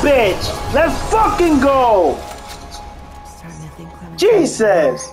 bitch! Let's fucking go! Jesus!